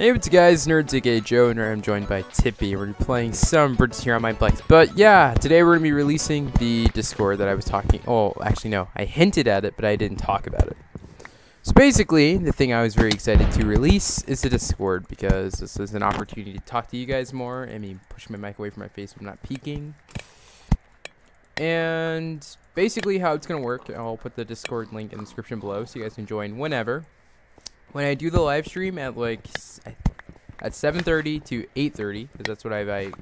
Hey, what's up guys, Nerdz aka Joe, and I'm joined by Tippy. We're playing some Bridges here on Mineplex. But yeah, today we're going to be releasing the Discord that I was talking, oh, actually no, I hinted at it, but I didn't talk about it. So basically, the thing I was very excited to release is the Discord, because this is an opportunity to talk to you guys more. I mean, push my mic away from my face I'm not peeking. And basically how it's going to work, I'll put the Discord link in the description below so you guys can join whenever when I do the live stream at like at 7:30 to 8:30, because that's what I've I.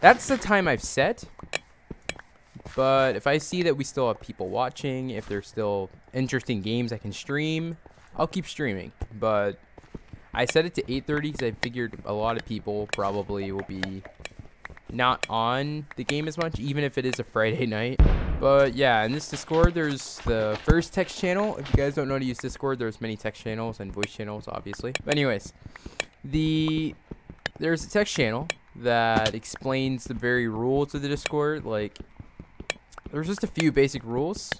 That's the time I've set. But if I see that we still have people watching, if there's still interesting games I can stream, I'll keep streaming. But I set it to 8:30 because I figured a lot of people probably will be not on the game as much, even if it is a Friday night. But yeah, in this Discord, there's the first text channel. If you guys don't know how to use Discord, there's many text channels and voice channels, obviously. But anyways, the there's a text channel that explains the very rules of the Discord. Like, there's just a few basic rules.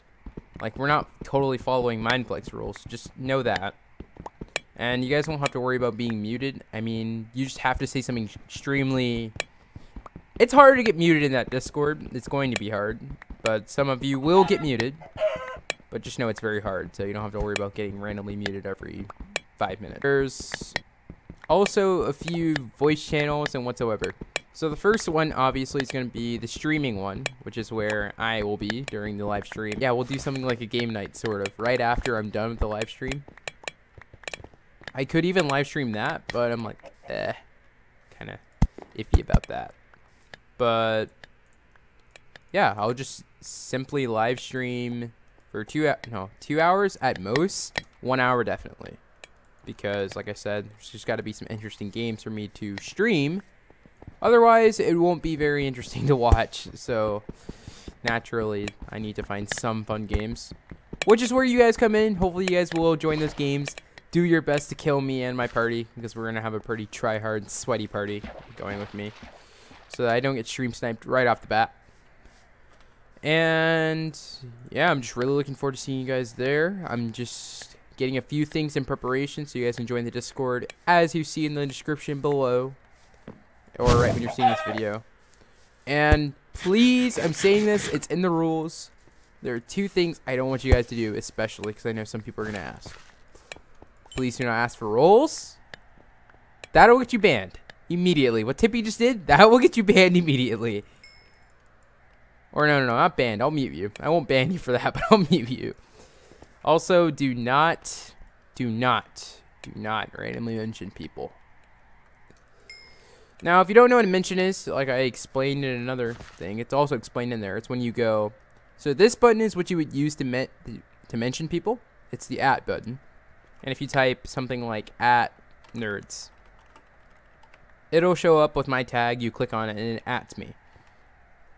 Like, we're not totally following Mineplex rules. Just know that. And you guys won't have to worry about being muted. I mean, you just have to say something extremely it's hard to get muted in that Discord. It's going to be hard, but some of you will get muted. But just know it's very hard, so you don't have to worry about getting randomly muted every five minutes. There's also a few voice channels and whatsoever. So the first one, obviously, is going to be the streaming one, which is where I will be during the live stream. Yeah, we'll do something like a game night, sort of, right after I'm done with the live stream. I could even live stream that, but I'm like, eh, kind of iffy about that. But yeah, I'll just simply live stream for two no two hours at most, one hour definitely, because like I said, there's just got to be some interesting games for me to stream. Otherwise, it won't be very interesting to watch. So naturally, I need to find some fun games, which is where you guys come in. Hopefully, you guys will join those games. Do your best to kill me and my party because we're gonna have a pretty try hard, sweaty party going with me so that I don't get stream sniped right off the bat. And yeah, I'm just really looking forward to seeing you guys there. I'm just getting a few things in preparation so you guys can join the Discord as you see in the description below or right when you're seeing this video. And please, I'm saying this, it's in the rules. There are two things I don't want you guys to do, especially because I know some people are going to ask. Please do not ask for roles. That'll get you banned immediately. What Tippy just did, that will get you banned immediately. Or no, no, no, not banned. I'll mute you. I won't ban you for that, but I'll mute you. Also, do not, do not, do not randomly mention people. Now, if you don't know what a mention is, like I explained in another thing, it's also explained in there. It's when you go, so this button is what you would use to, to mention people. It's the at button. And if you type something like at Nerdz, it'll show up with my tag. You click on it and it adds me.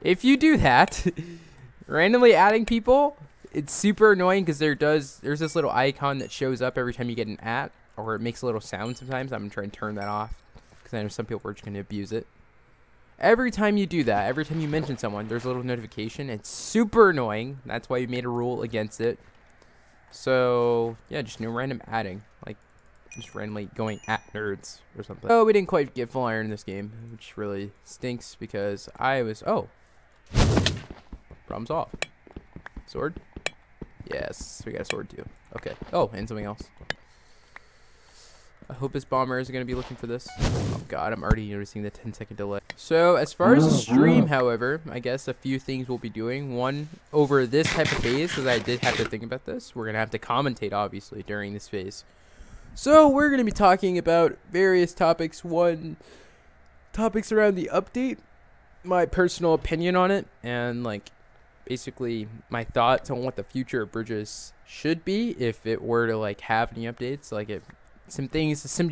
If you do that, randomly adding people, it's super annoying because there does there's this little icon that shows up every time you get an at, or it makes a little sound sometimes. I'm gonna try and turn that off because I know some people are just gonna abuse it. Every time you do that, every time you mention someone, there's a little notification. It's super annoying. That's why we made a rule against it. So yeah, just no random adding. Like just randomly going at Nerdz or something. Oh, we didn't quite get full iron in this game, which really stinks because I was... Oh. Problems off. Sword? Yes, we got a sword too. Okay. Oh, and something else. I hope this bomber is going to be looking for this. Oh god, I'm already noticing the 10 second delay. So, as far as the oh, stream, however, I guess a few things we'll be doing. One, over this type of phase, because I did have to think about this, we're going to have to commentate, obviously, during this phase. So we're going to be talking about various topics. One, topics around the update, my personal opinion on it, and like basically my thoughts on what the future of Bridges should be if it were to like have any updates. Like if some things, some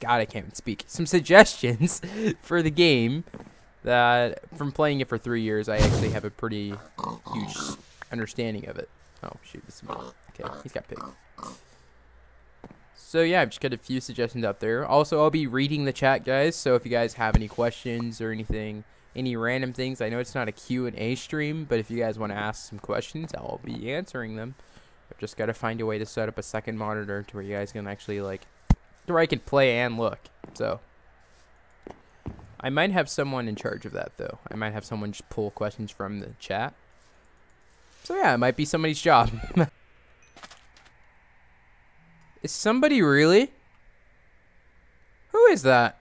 God, I can't speak. Some suggestions for the game that from playing it for three years, I actually have a pretty huge understanding of it. Oh shoot, this is okay. He's got pig. So yeah, I've just got a few suggestions up there. Also, I'll be reading the chat, guys. So if you guys have any questions or anything, any random things, I know it's not a Q&A stream, but if you guys want to ask some questions, I'll be answering them. I've just got to find a way to set up a second monitor to where you guys can actually like where I can play and look. So I might have someone in charge of that though. I might have someone just pull questions from the chat. So yeah, it might be somebody's job. is somebody really? Who is that?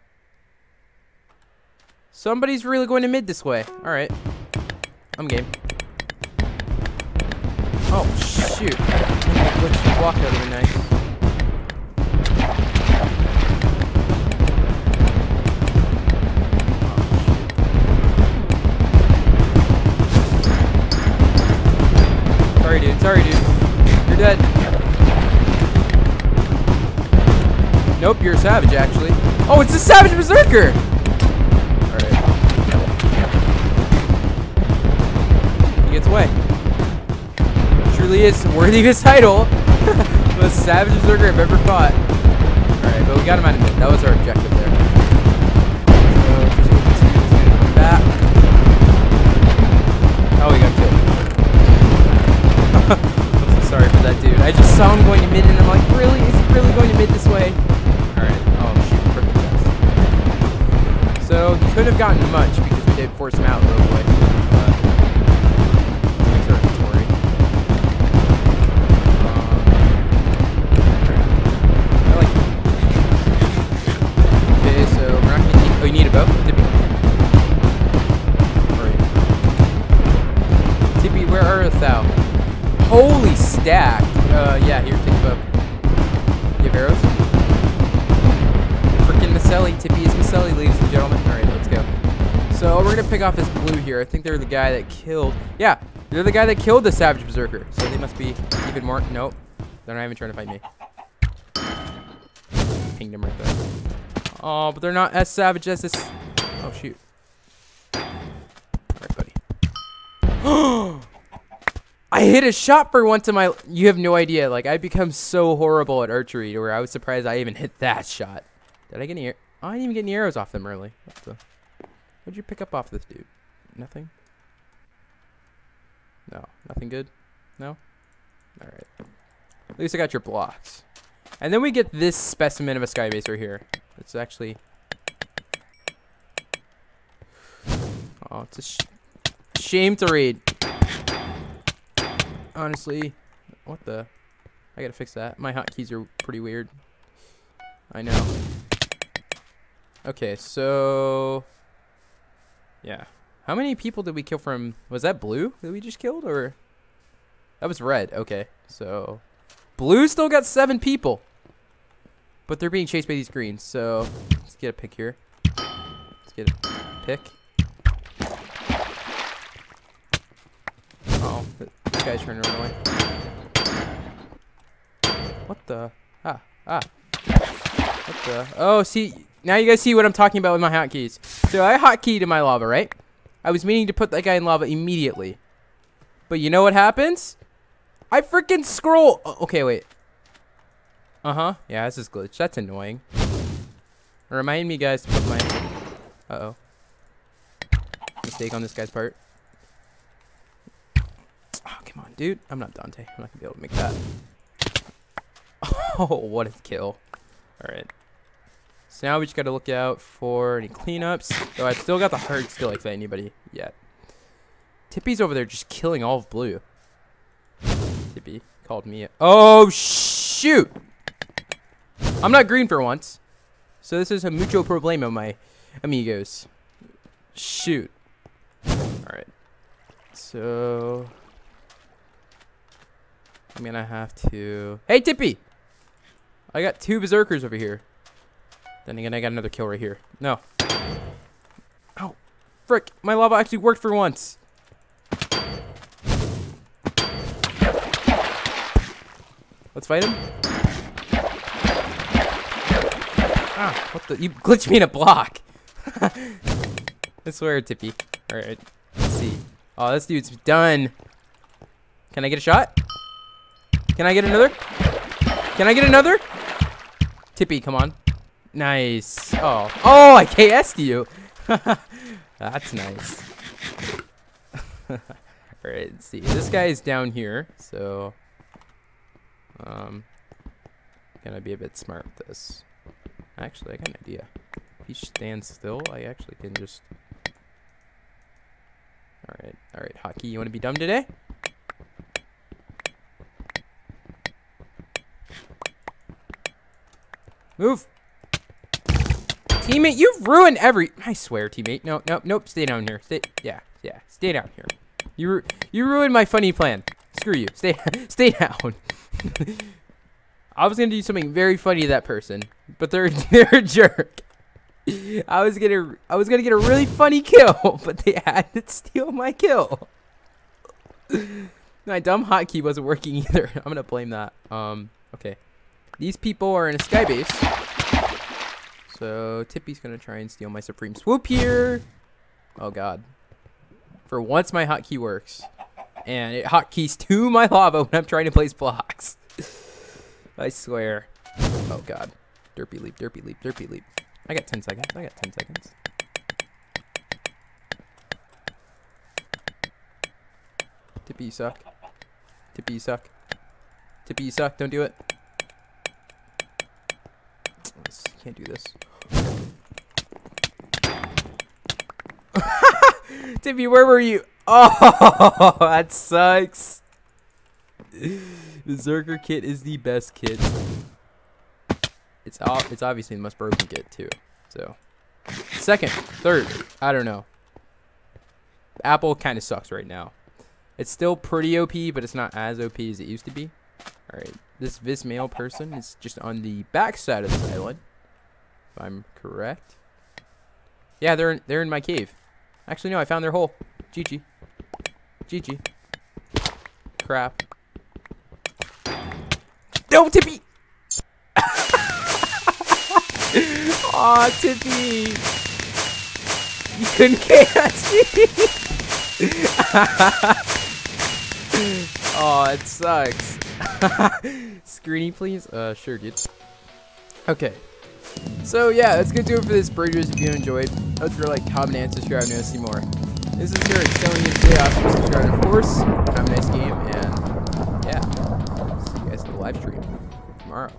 Somebody's really going to mid this way. All right. I'm game. Oh, shoot. Let's walk out of nice. Sorry, Nope, savage, actually. Oh, it's a savage berserker! Alright. He gets away. Truly is worthy of his title. the savage berserker I've ever fought. Alright, but we got him out of mid. That was our objective there. Oh, we got killed. I'm so sorry for that dude. I just saw him going to mid and I'm like, really? Is he really going to mid this way? Could have gotten much because we did force him out thanks. Um. I like Okay, so we're not oh you need a? Tippy. Tippy, where thou? Holy stack! Uh yeah, here, take a bow. You have arrows? Freaking Maselli. Tippy is Maselli, ladies and gentlemen. So we're gonna pick off this blue here. I think they're the guy that killed. Yeah, they're the guy that killed the Savage Berserker. So they must be even more. Nope. They're not even trying to fight me. Pinged him right there. Oh, but they're not as savage as this. Oh, shoot. Alright, buddy. I hit a shot for once in my. You have no idea. Like I become so horrible at archery, to where I was surprised I even hit that shot. Did I get any? Oh, I didn't even get any arrows off them early. What'd you pick up off this dude? Nothing. No, nothing good. No. All right. At least I got your blocks. And then we get this specimen of a skybase right here. It's actually. Oh, it's a sh shame to read. Honestly, what the? I gotta fix that. My hotkeys are pretty weird. I know. Okay, so yeah. How many people did we kill from? Was that blue that we just killed, or that was red? Okay, so blue still got seven people, but they're being chased by these greens. So let's get a pick here. Let's get a pick. Oh, this guy's trying to run away. What the? Ah, ah. What the? Oh, see, now you guys see what I'm talking about with my hotkeys. So I hotkeyed in my lava, right? I was meaning to put that guy in lava immediately. But you know what happens? I freaking scroll. Okay, wait. Uh-huh. Yeah, this is glitch. That's annoying. Remind me, guys, to put my... Uh-oh. Mistake on this guy's part. Oh, come on, dude. I'm not Dante. I'm not gonna be able to make that. Oh, what a kill. Alright. So now we just gotta look out for any cleanups. Though I've still got the heart still like that anybody yet. Tippy's over there just killing all of blue. Tippy called me. Oh shoot! I'm not green for once. So this is a mucho problema, my amigos. Shoot. Alright. So I'm gonna have to Hey Tippy! I got two berserkers over here. Then again, I got another kill right here. No. Oh, Frick. My lava actually worked for once. Let's fight him. Ah, what the? You glitched me in a block. I swear, Tippy. Alright. Let's see. Oh, this dude's done. Can I get a shot? Can I get another? Can I get another? Tippy, come on. Nice. Oh. Oh, I KS'd you. That's nice. Alright, let's see. This guy is down here, so... Um... Gonna be a bit smart with this. Actually, I got an idea. If he stands still, I actually can just... Alright, alright, hotkey, you want to be dumb today? Move! Teammate, you've ruined every... I swear, teammate. No, no, nope, stay down here. Stay... Yeah, yeah, stay down here. You, you ruined my funny plan. Screw you. Stay, stay down. I was gonna do something very funny to that person, but they're they're a jerk. I was gonna I was gonna get a really funny kill, but they had to steal my kill. my dumb hotkey wasn't working either. I'm gonna blame that. Um, okay. These people are in a sky base. So Tippy's gonna try and steal my supreme swoop here. Oh god. For once my hotkey works. And it hotkeys to my lava when I'm trying to place blocks. I swear. Oh god. Derpy leap, derpy leap, derpy leap. I got 10 seconds. I got 10 seconds. Tippy, you suck. Tippy, you suck. Tippy, you suck. Don't do it. Can't do this. Tippy, where were you? Oh, that sucks. The Berserker kit is the best kit. It's it's obviously the most broken kit too. So second, third, I don't know. Apple kind of sucks right now. It's still pretty OP, but it's not as OP as it used to be. All right, this this male person is just on the back side of this island, if I'm correct. Yeah, they're in, they're in my cave. Actually, no, I found their hole. GG. GG. Crap. No, Tippy! Aw, Tippy! You couldn't catch me! oh, it sucks. Screeny, please? Uh, sure, dude. Okay. So, yeah, that's to do it for this Bridgers. If you enjoyed, forget to like, comment, and subscribe to see more. This is Nerd telling you to stay awesome, subscribe, of course. Have a nice game, and yeah, see you guys in the live stream tomorrow.